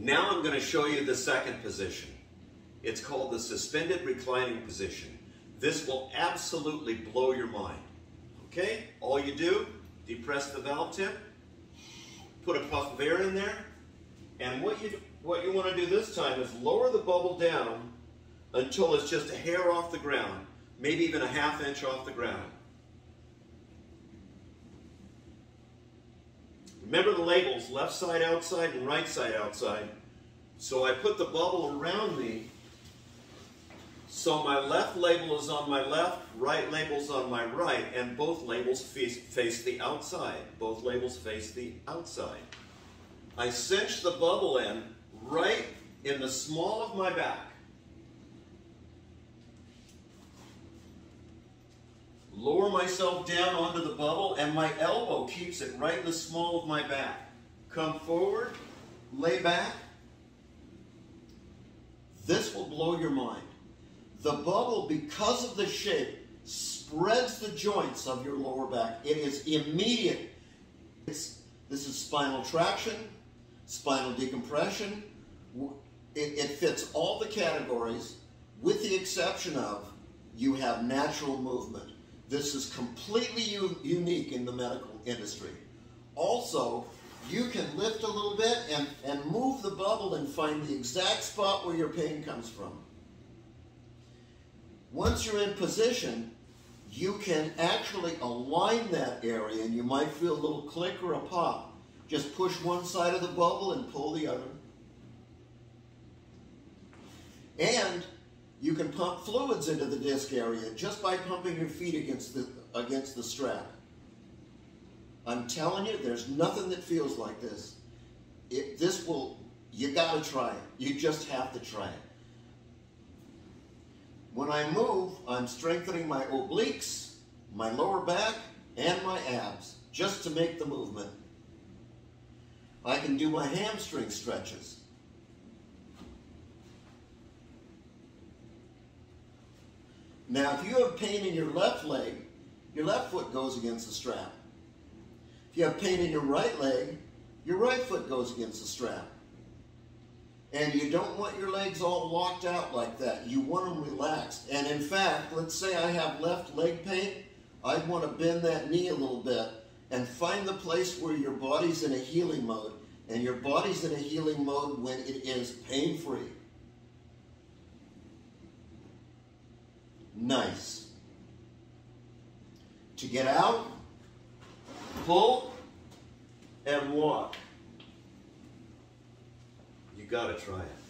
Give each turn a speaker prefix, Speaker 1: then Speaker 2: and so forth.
Speaker 1: Now I'm going to show you the second position. It's called the suspended reclining position. This will absolutely blow your mind. Okay, all you do, depress the valve tip, put a puff of air in there, and what you, what you want to do this time is lower the bubble down until it's just a hair off the ground, maybe even a half inch off the ground. Remember the labels, left side outside and right side outside. So I put the bubble around me so my left label is on my left, right label's on my right, and both labels face, face the outside. Both labels face the outside. I cinch the bubble in right in the small of my back. Lower myself down onto the bubble and my elbow keeps it right in the small of my back. Come forward, lay back. This will blow your mind. The bubble, because of the shape, spreads the joints of your lower back. It is immediate. It's, this is spinal traction, spinal decompression. It, it fits all the categories with the exception of you have natural movement. This is completely unique in the medical industry. Also, you can lift a little bit and, and move the bubble and find the exact spot where your pain comes from. Once you're in position, you can actually align that area and you might feel a little click or a pop. Just push one side of the bubble and pull the other. And you can pump fluids into the disc area just by pumping your feet against the, against the strap. I'm telling you, there's nothing that feels like this. It, this will, you gotta try it. You just have to try it. When I move, I'm strengthening my obliques, my lower back, and my abs, just to make the movement. I can do my hamstring stretches. Now, if you have pain in your left leg, your left foot goes against the strap. If you have pain in your right leg, your right foot goes against the strap. And you don't want your legs all locked out like that. You want them relaxed. And in fact, let's say I have left leg pain, I'd want to bend that knee a little bit and find the place where your body's in a healing mode. And your body's in a healing mode when it is pain-free. Nice. To get out, pull, and walk You got to try it.